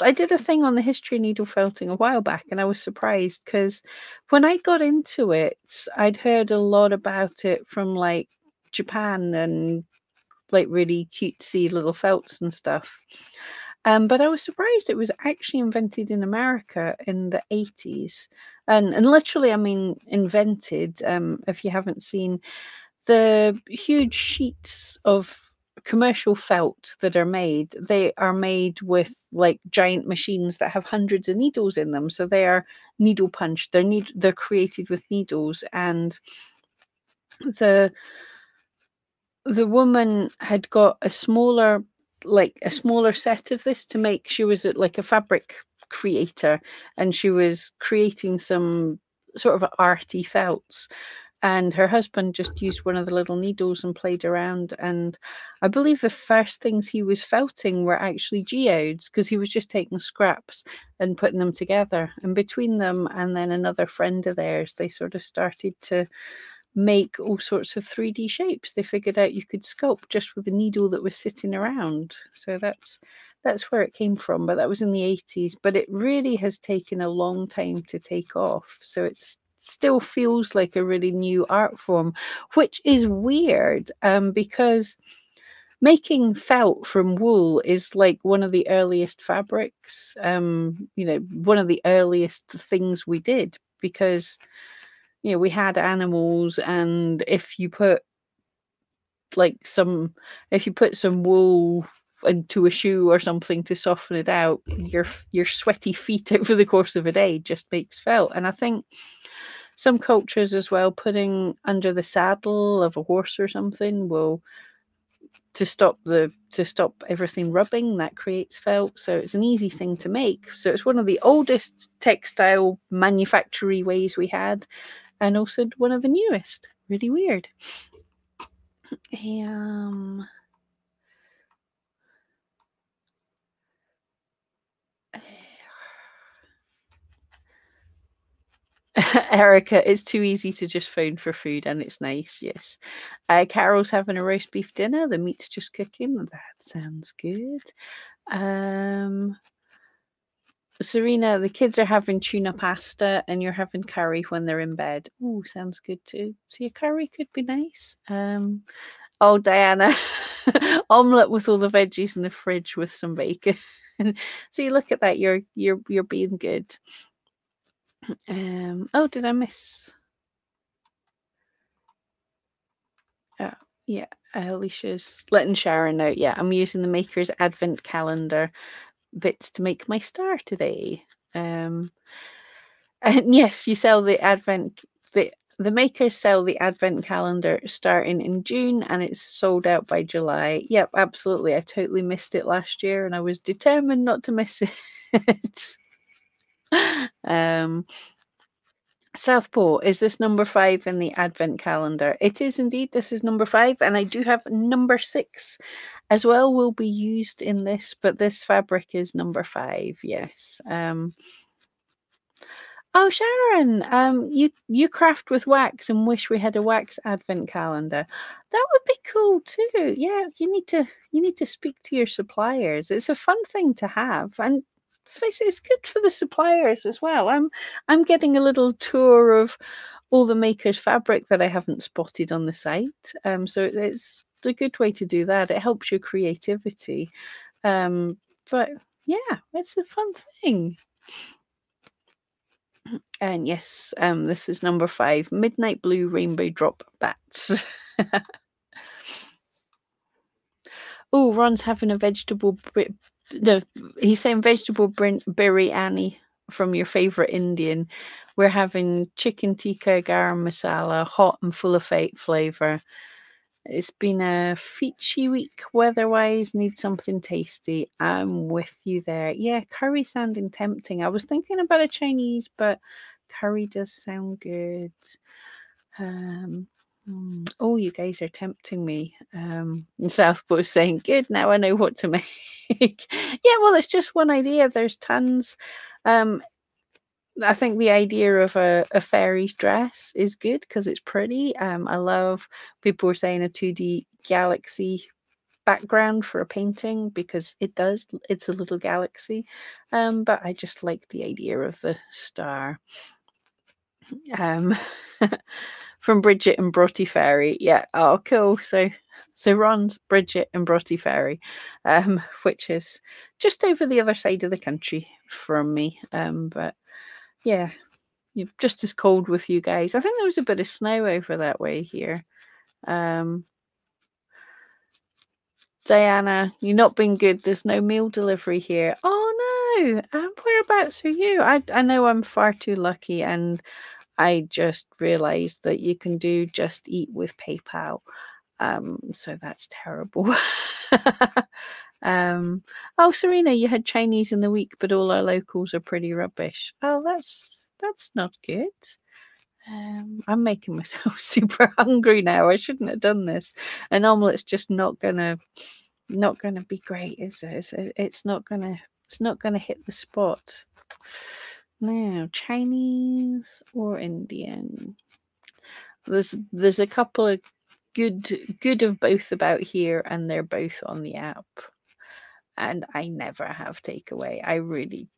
I did a thing on the history of needle felting a while back, and I was surprised because when I got into it, I'd heard a lot about it from like Japan and like really cutesy little felts and stuff. Um, but I was surprised it was actually invented in America in the 80s. And, and literally, I mean, invented, um, if you haven't seen the huge sheets of commercial felt that are made, they are made with like giant machines that have hundreds of needles in them. So they are needle punched. They're need they're created with needles, and the the woman had got a smaller like a smaller set of this to make. She was like a fabric creator, and she was creating some sort of arty felts and her husband just used one of the little needles and played around and i believe the first things he was felting were actually geodes because he was just taking scraps and putting them together and between them and then another friend of theirs they sort of started to make all sorts of 3d shapes. They figured out you could sculpt just with a needle that was sitting around. So that's that's where it came from but that was in the 80s but it really has taken a long time to take off. So it's still feels like a really new art form, which is weird um, because making felt from wool is like one of the earliest fabrics, um, you know, one of the earliest things we did because, you know, we had animals, and if you put like some, if you put some wool into a shoe or something to soften it out, your your sweaty feet <laughs> over the course of a day just makes felt. And I think some cultures as well putting under the saddle of a horse or something will to stop the to stop everything rubbing that creates felt. So it's an easy thing to make. So it's one of the oldest textile manufacturing ways we had and also one of the newest really weird um <laughs> Erica, it's too easy to just phone for food and it's nice, yes. Uh, Carol's having a roast beef dinner. The meat's just cooking. That sounds good. Um, Serena, the kids are having tuna pasta and you're having curry when they're in bed. Oh, sounds good too. So your curry could be nice. Um, oh, Diana, <laughs> omelette with all the veggies in the fridge with some bacon. <laughs> See, look at that. You're you're you're being good. Um, oh, did I miss? Oh, yeah. Alicia's letting Sharon out. Yeah, I'm using the Maker's Advent Calendar bits to make my star today. Um, <laughs> and yes, you sell the Advent. The the makers sell the Advent calendar starting in June, and it's sold out by July. Yep, absolutely. I totally missed it last year, and I was determined not to miss <laughs> it. um, Southport, is this number five in the advent calendar? It is indeed. This is number five, and I do have number six as well, will be used in this, but this fabric is number five, yes. Um, oh, Sharon, um, you, you craft with wax and wish we had a wax advent calendar. That would be cool too. Yeah, you need to you need to speak to your suppliers. It's a fun thing to have, and face it, it's good for the suppliers as well. I'm I'm getting a little tour of all the makers fabric that I haven't spotted on the site. Um, so it's a good way to do that. It helps your creativity. Um, but yeah, it's a fun thing. And yes, um, this is number five, Midnight Blue Rainbow Drop Bats. <laughs> oh, Ron's having a vegetable no, he's saying vegetable biryani from your favorite Indian. We're having chicken tikka garam masala, hot and full of fake flavor. It's been a feature week weather-wise. Need something tasty. I'm with you there. Yeah, curry sounding tempting. I was thinking about a Chinese, but curry does sound good. Um, mm, oh, you guys are tempting me. Um, and saying, "Good, now I know what to <laughs> make." yeah, well, it's just one idea. There's tons. Um, I think the idea of a, a fairy's dress is good because it's pretty. Um, I love people were saying a 2D galaxy background for a painting because it does, it's a little galaxy. Um, but I just like the idea of the star. Um, <laughs> from Bridget and Broughty Ferry. Yeah, oh, cool. So, so Ron's Bridget and Broughty Ferry, um, which is just over the other side of the country from me. Um, but yeah, you're just as cold with you guys. I think there was a bit of snow over that way here. Um, Diana, you're not been good. There's no meal delivery here. Oh no. Um, whereabouts are you? I I know I'm far too lucky and I just realized that you can do just eat with PayPal. Um, so that's terrible. <laughs> Um, oh, Serena, you had Chinese in the week, but all our locals are pretty rubbish. Oh, that's that's not good. Um, I'm making myself <laughs> super hungry now. I shouldn't have done this. An omelet's just not gonna not gonna be great, is it? It's, it's not gonna it's not gonna hit the spot. Now, Chinese or Indian? There's there's a couple of good good of both about here, and they're both on the app and I never have takeaway. I really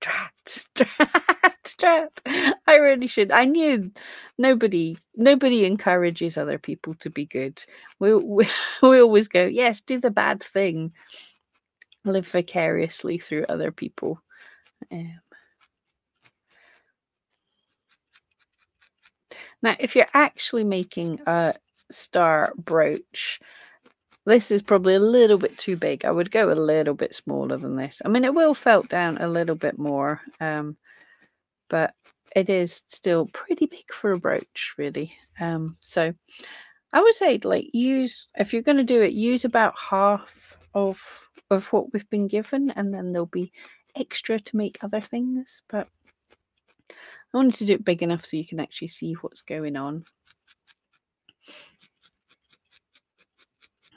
drat, <laughs> drat, drat. I really should. I knew nobody nobody encourages other people to be good. We we, <laughs> we always go, yes, do the bad thing. Live vicariously through other people. Um, now, if you're actually making a star brooch, this is probably a little bit too big. I would go a little bit smaller than this. I mean, it will felt down a little bit more, um, but it is still pretty big for a brooch, really. Um, so I would say, like, use if you're going to do it, use about half of of what we've been given, and then there'll be extra to make other things. But I wanted to do it big enough so you can actually see what's going on.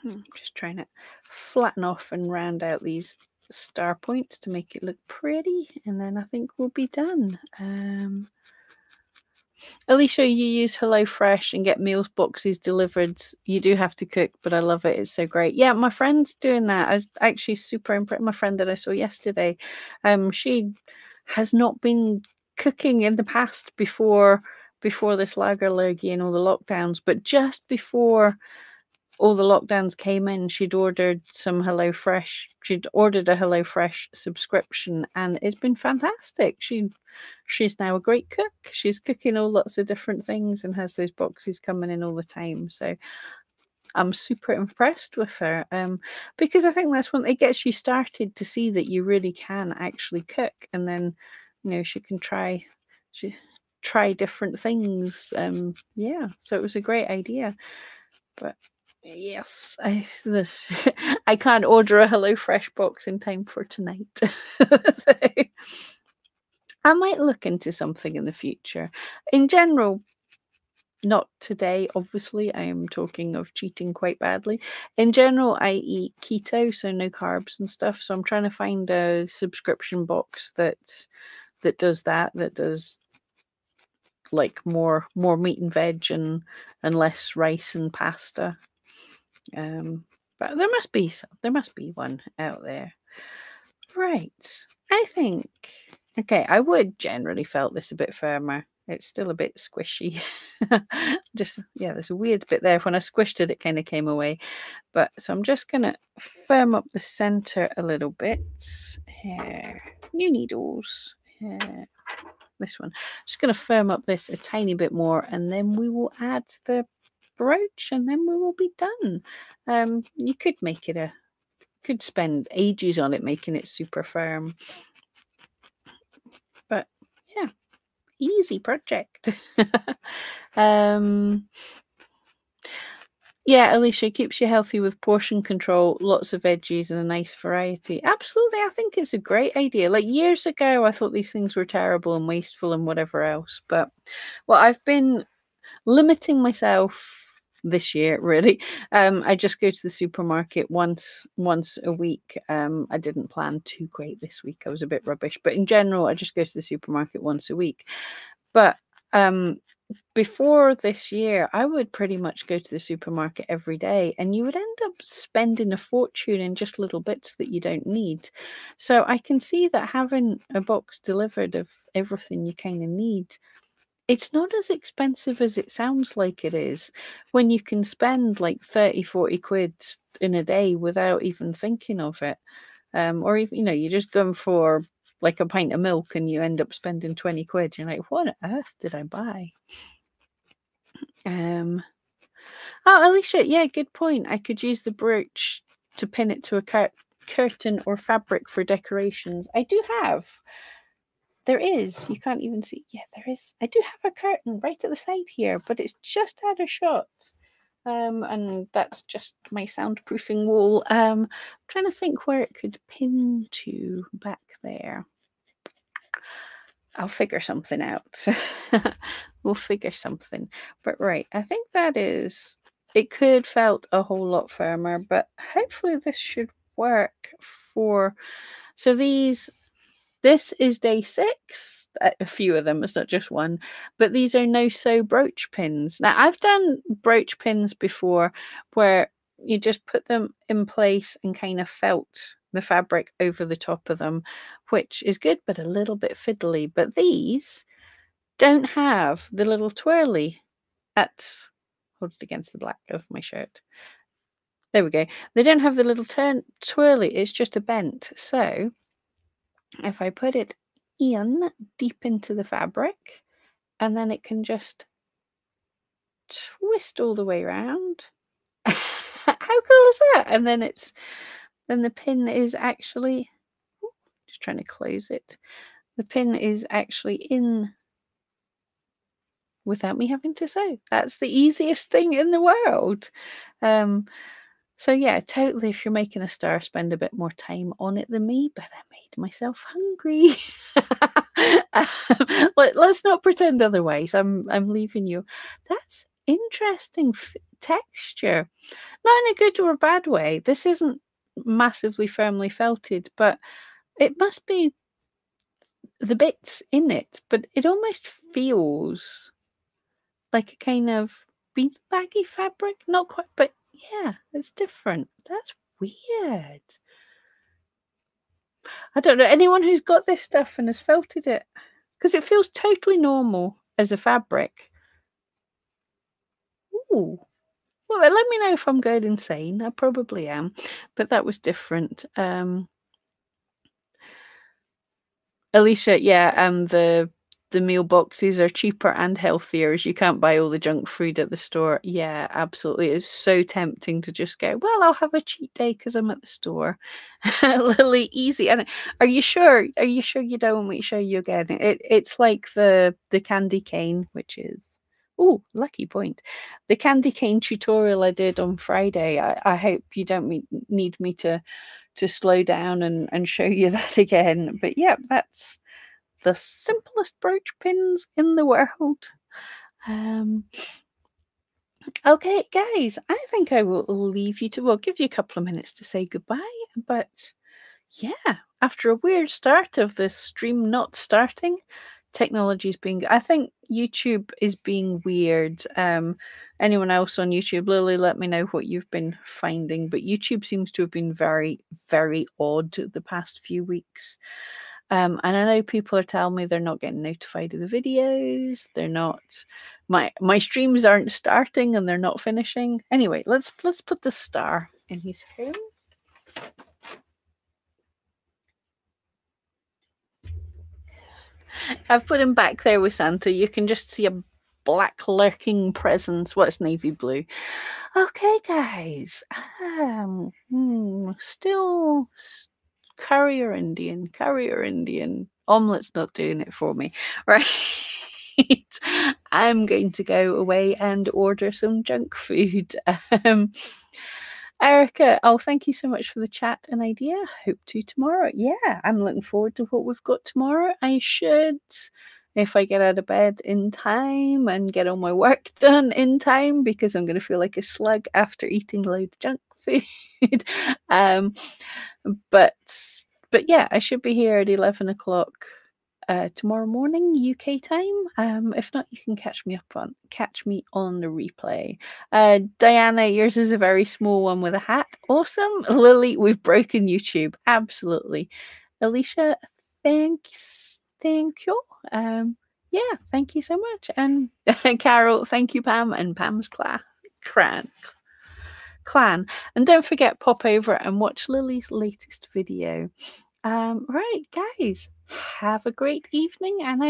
I'm hmm, just trying to flatten off and round out these star points to make it look pretty and then I think we'll be done. Um, Alicia, you use HelloFresh and get meals boxes delivered. You do have to cook, but I love it. It's so great. Yeah, my friend's doing that. I was actually super impressed. My friend that I saw yesterday, um, she has not been cooking in the past before before this lagerlurgy and all the lockdowns, but just before all the lockdowns came in, she'd ordered some HelloFresh. She'd ordered a HelloFresh subscription, and it's been fantastic. She she's now a great cook. She's cooking all lots of different things and has those boxes coming in all the time. So I'm super impressed with her um, because I think that's when it gets you started to see that you really can actually cook, and then you know she can try she try different things. Um, yeah, so it was a great idea, but Yes, I <laughs> I can't order a HelloFresh box in time for tonight. <laughs> I might look into something in the future. In general, not today, obviously. I am talking of cheating quite badly. In general, I eat keto, so no carbs and stuff. So I'm trying to find a subscription box that that does that, that does like more more meat and veg and and less rice and pasta um, but there must be some, there must be one out there. Right. I think okay, I would generally felt this a bit firmer. It's still a bit squishy. <laughs> just yeah, there's a weird bit there. When I squished it, it kind of came away. But so I'm just gonna firm up the center a little bit. Here. New needles. Here. This one. Just gonna firm up this a tiny bit more and then we will add the brooch and then we will be done. Um, you could make it a, could spend ages on it making it super firm. Easy project. <laughs> um, yeah, Alicia keeps you healthy with portion control, lots of veggies, and a nice variety. Absolutely, I think it's a great idea. Like years ago, I thought these things were terrible and wasteful and whatever else. But well, I've been limiting myself this year really. Um i just go to the supermarket once once a week. Um i didn't plan too great this week. I was a bit rubbish but in general i just go to the supermarket once a week. But um before this year, I would pretty much go to the supermarket every day, and you would end up spending a fortune in just little bits that you don't need. So I can see that having a box delivered of everything you kind of need, it's not as expensive as it sounds like it is when you can spend like 30, 40 quid in a day without even thinking of it. Um, or even, you know, you're just going for like a pint of milk and you end up spending 20 quid. You're like, what on earth did I buy? Um, oh, Alicia, yeah, good point. I could use the brooch to pin it to a cur- curtain or fabric for decorations. I do have. There is. You can't even see. Yeah, there is. I do have a curtain right at the side here, but it's just out of shot. Um, and that's just my soundproofing wall. Um, I'm trying to think where it could pin to back there. I'll figure something out. <laughs> we'll figure something. But right, I think that is it could felt a whole lot firmer, but hopefully this should work for so these this is day six. A few of them, it's not just one, but these are no sew brooch pins. Now, I've done brooch pins before where you just put them in place and kind of felt the fabric over the top of them, which is good, but a little bit fiddly. But these don't have the little twirly at hold it against the black of my shirt. There we go. They don't have the little turn twirly, it's just a bent. So if I put it in deep into the fabric, and then it can just twist all the way around. <laughs> How cool is that? And then it's then the pin is actually just trying to close it. The pin is actually in without me having to sew. That's the easiest thing in the world. Um, so yeah, totally. If you're making a star, spend a bit more time on it than me. But I made myself hungry. <laughs> Um, let, us not pretend otherwise. I'm I'm leaving you. That's interesting f- texture, not in a good or a bad way. This isn't massively firmly felted, but it must be the bits in it. But it almost feels like a kind of beanbaggy fabric. Not quite, but yeah, it's different. That's weird. I don't know anyone who's got this stuff and has felted it because it feels totally normal as a fabric. Ooh. Well, let me know if I'm going insane. I probably am, but that was different. Um, Alicia, yeah, um, the the meal boxes are cheaper and healthier as you can't buy all the junk food at the store. Yeah, absolutely. It's so tempting to just go, well, I'll have a cheat day because I'm at the store. <laughs> Lily, easy. And are you sure? Are you sure you don't want me to show you again? It, it's like the the candy cane, which is Oh, lucky point. The candy cane tutorial I did on Friday. I, I hope you don't need me to to slow down and, and show you <laughs> that again. But yeah, that's the simplest brooch pins in the world. Um, okay, guys, I think I will leave you to, well, give you a couple of minutes to say goodbye. But yeah, after a weird start of this stream not starting, technology is being, I think YouTube is being weird. Um, anyone else on YouTube, Lily, let me know what you've been finding. But YouTube seems to have been very, very odd the past few weeks. Um, and I know people are telling me they're not getting notified of the videos. They're not my my streams aren't starting and they're not finishing. Anyway, let's let's put the star in his home. I've put him back there with Santa. You can just see a black lurking presence. What's navy blue? Okay, guys. Um, hmm, still, Carrier Indian, Carrier Indian. Omelette not doing it for me. <laughs> Right. I'm going to go away and order some junk food. <laughs> Um, Erica, oh, thank you so much for the chat and idea. Hope to tomorrow. Yeah, I'm looking forward to what we've got tomorrow. I should, if I get out of bed in time and get all my work <laughs> done in time, because I'm going to feel like a slug after eating load of junk food. um, but but yeah, I should be here at 11 o'clock uh, tomorrow morning UK time. Um, if not, you can catch me up on catch me on the replay. Uh, Diana, yours is a very small one with a hat. Awesome, Lily, we've broken YouTube. Absolutely, Alicia, thanks, thank you. Um, yeah, thank you so much, and <laughs> Carol, thank you, Pam, and Pam's class. Cran clan. And don't forget, pop over and watch Lily's latest video. Um, right, guys, have a great evening, and I